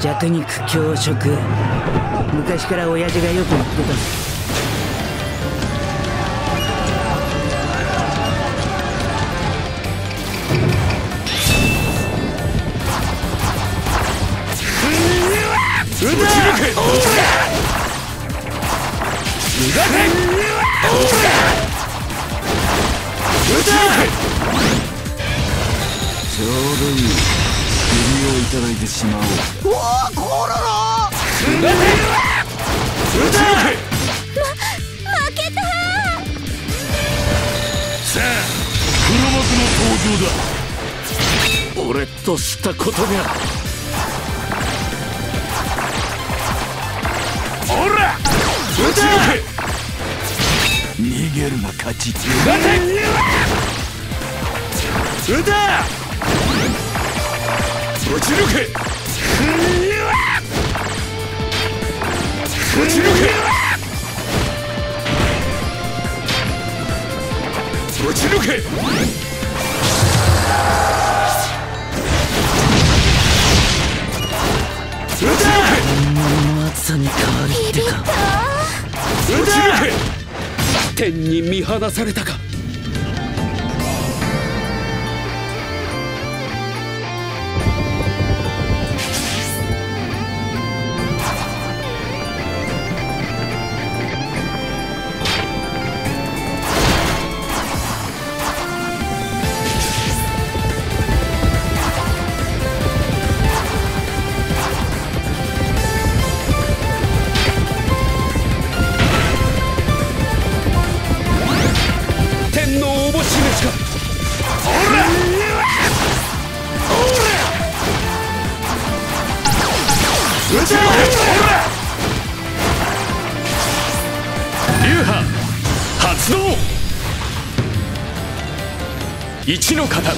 弱肉強食昔から親父がよく言ってた。撃ち抜け無駄撃ち抜けちょうどい。い。いただいてしまおう。うわコロロ無駄撃ち抜け負けた。さあ黒幕の登場だ。俺としたことが。撃ち抜け逃げるが勝ち。撃て撃た撃ち抜け。撃ち抜け。撃ち抜け。撃ち抜け本物の暑さに変わるってか撃ち抜け。天に見放されたか一の型。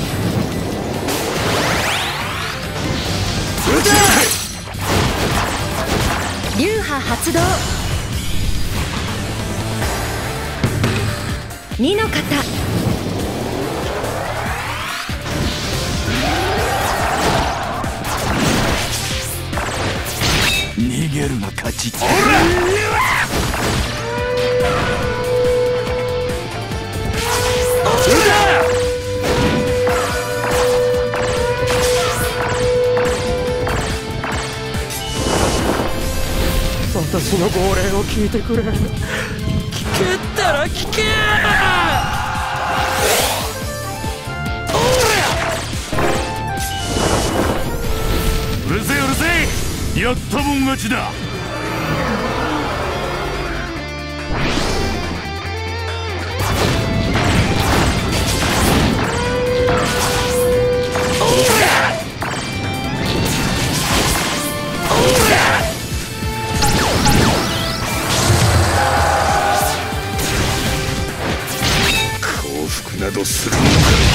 流派発動。二の型。逃げるが勝ち。おら聞いてくれ。聞けったら聞けうるせえうるせえ。やったもん勝ちだ。などするのか。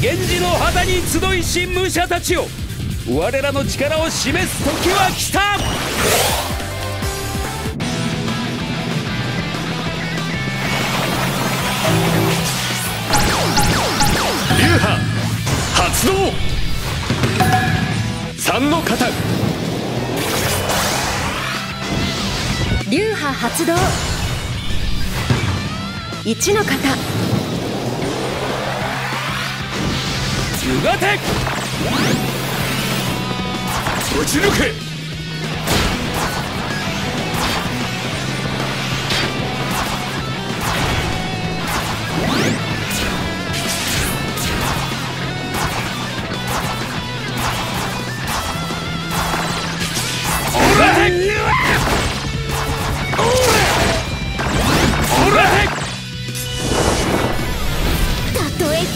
源氏の旗に集いし武者たちよ我らの力を示す時は来た。流派発動。三の型。流派発動。一の型。たとえ木ち抜け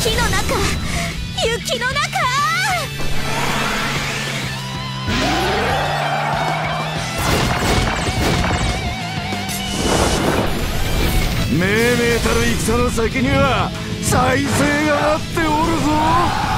火の中気の中。命名たる戦の先には再生があっておるぞ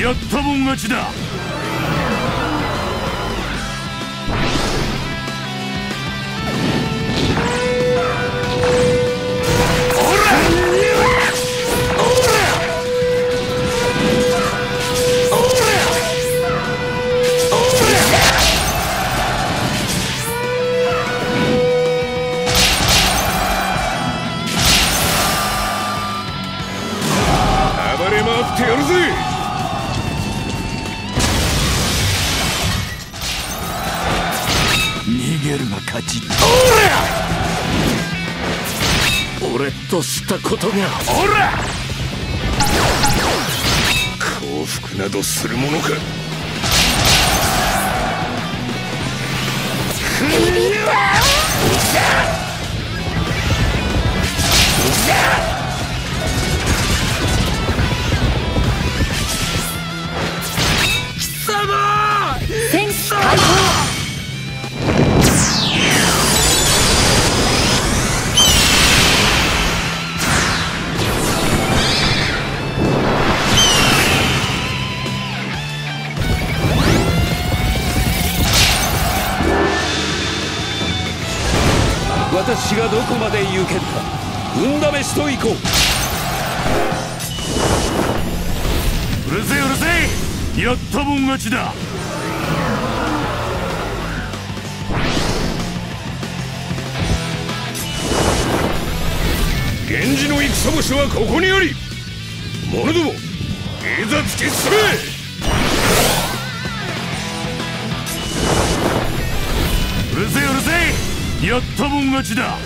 やったもん勝ちだ。暴れ回ってやるぜ。げるが勝ち俺としたことが。おら降伏などするものか。戦がどこまで行けるか運試しと行こう。うるせえうるせえやったもん勝ちだ。源氏の戦星はここにあり者どもいざ突き進め。うるせえうるせえ。やったもん勝ちだ。